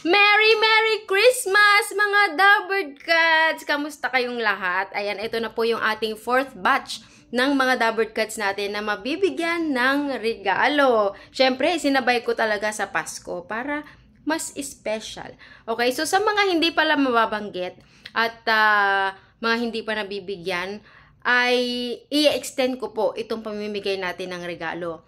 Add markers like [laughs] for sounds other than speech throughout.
Merry Merry Christmas mga Dabbird Cats! Kamusta kayong lahat? Ayan, ito na po yung ating fourth batch ng mga Dabbird Cats natin na mabibigyan ng regalo. Siyempre, sinabay ko talaga sa Pasko para mas special. Okay, so sa mga hindi pala mababanggit at uh, mga hindi pa nabibigyan, ay i-extend ko po itong pamimigay natin ng regalo.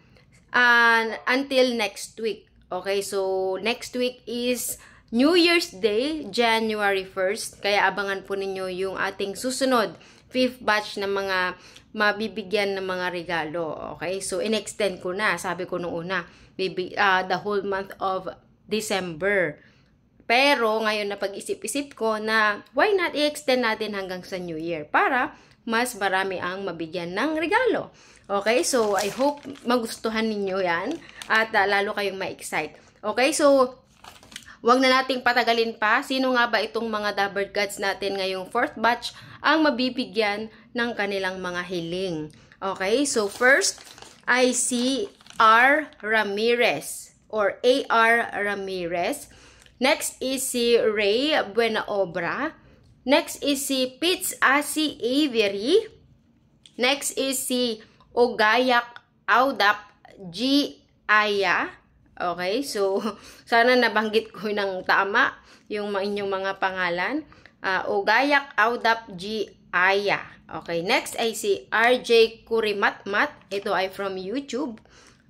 Uh, until next week. Okay, so next week is New Year's Day, January 1st. Kaya abangan po ninyo yung ating susunod, fifth batch ng mga mabibigyan ng mga regalo. Okay, so in-extend ko na. Sabi ko noong una, uh, the whole month of December. Pero ngayon na pag-isip-isip ko na why not i-extend natin hanggang sa New Year para mas marami ang mabigyan ng regalo. Okay, so I hope magustuhan ninyo yan at uh, lalo kayong ma-excite. Okay, so wag na nating patagalin pa. Sino nga ba itong mga Dabber Gods natin ngayong fourth batch ang mabibigyan ng kanilang mga hiling? Okay, so first, I see R. Ramirez or A.R. Ramirez. Next is si Ray Buenaobra. Next is si Pitts Asi Avery. Next is si Ogayak Audap G. Aya. Okay, so [laughs] sana nabanggit ko ng tama yung inyong mga pangalan. Uh, Ogayak Audap G. Aya. Okay, next ay si RJ Kurimatmat. Ito ay from YouTube.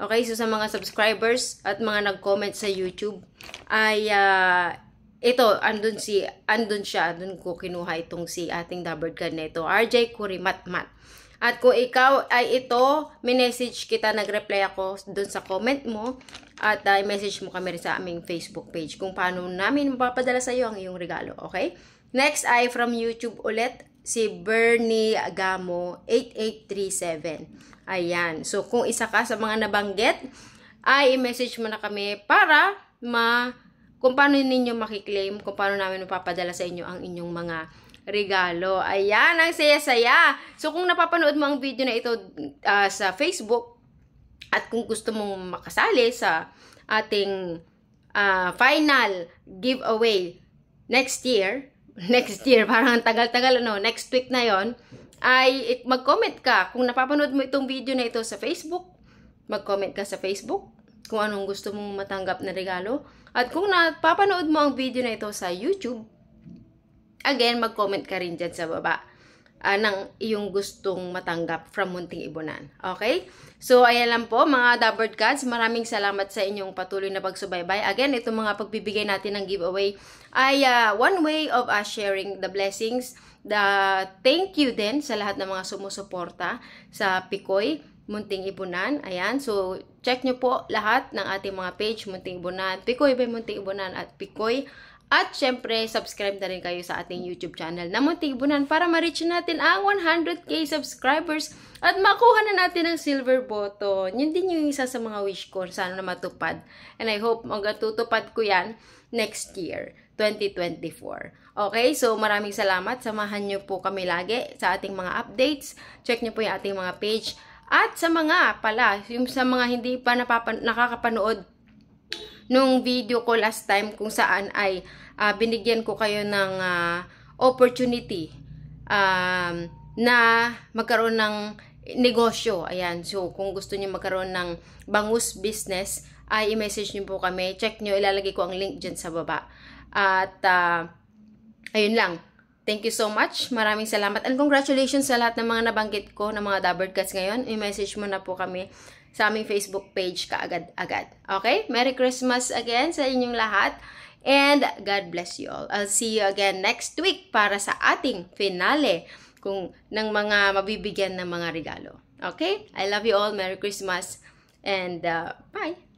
Okay, so sa mga subscribers at mga nag-comment sa YouTube ay uh, ito, andun si andun siya, andun ko kinuha itong si ating Dabber God na ito, RJ Kurimatmat. At kung ikaw ay ito, minessage kita, nag-reply ako dun sa comment mo at uh, message mo kami rin sa aming Facebook page kung paano namin mapapadala sa iyo ang iyong regalo, okay? Next ay from YouTube ulit, si Bernie Agamo 8837. Ayan. So, kung isa ka sa mga nabanggit, ay i-message mo na kami para ma kung paano ninyo makiklaim, kung paano namin mapapadala sa inyo ang inyong mga regalo. Ayan, ang saya-saya. So, kung napapanood mo ang video na ito uh, sa Facebook, at kung gusto mong makasali sa ating uh, final giveaway next year, next year, parang tagal-tagal, ano, next week na yon ay mag-comment ka. Kung napapanood mo itong video na ito sa Facebook, mag-comment ka sa Facebook kung anong gusto mong matanggap na regalo. At kung napapanood mo ang video na ito sa YouTube, Again, mag-comment ka rin dyan sa baba uh, ng iyong gustong matanggap from Munting Ibunan. Okay? So, ayan lang po mga Dabbard Gods. Maraming salamat sa inyong patuloy na pagsubaybay. Again, itong mga pagbibigay natin ng giveaway ay uh, one way of us sharing the blessings. The thank you din sa lahat ng mga sumusuporta sa Pikoy Munting Ibunan. Ayan. So, check nyo po lahat ng ating mga page, Munting Ibunan, Pikoy by Munting Ibunan at Pikoy at syempre, subscribe na rin kayo sa ating YouTube channel na Muntibunan para ma-reach natin ang 100k subscribers at makuha na natin ang silver button. Yun din yung isa sa mga wish ko. Sana na matupad. And I hope magatutupad ko yan next year, 2024. Okay, so maraming salamat. Samahan nyo po kami lagi sa ating mga updates. Check nyo po yung ating mga page. At sa mga pala, yung sa mga hindi pa nakakapanood nung video ko last time kung saan ay uh, binigyan ko kayo ng uh, opportunity um, na magkaroon ng negosyo. Ayan. So, kung gusto niyo magkaroon ng bangus business, ay i-message niyo po kami. Check niyo, ilalagay ko ang link dyan sa baba. At, uh, ayun lang. Thank you so much. Maraming salamat. And congratulations sa lahat ng mga nabanggit ko ng mga Dabber Cuts ngayon. I-message mo na po kami sa aming Facebook page kaagad-agad. Okay? Merry Christmas again sa inyong lahat. And God bless you all. I'll see you again next week para sa ating finale kung ng mga mabibigyan ng mga regalo. Okay? I love you all. Merry Christmas. And uh, bye!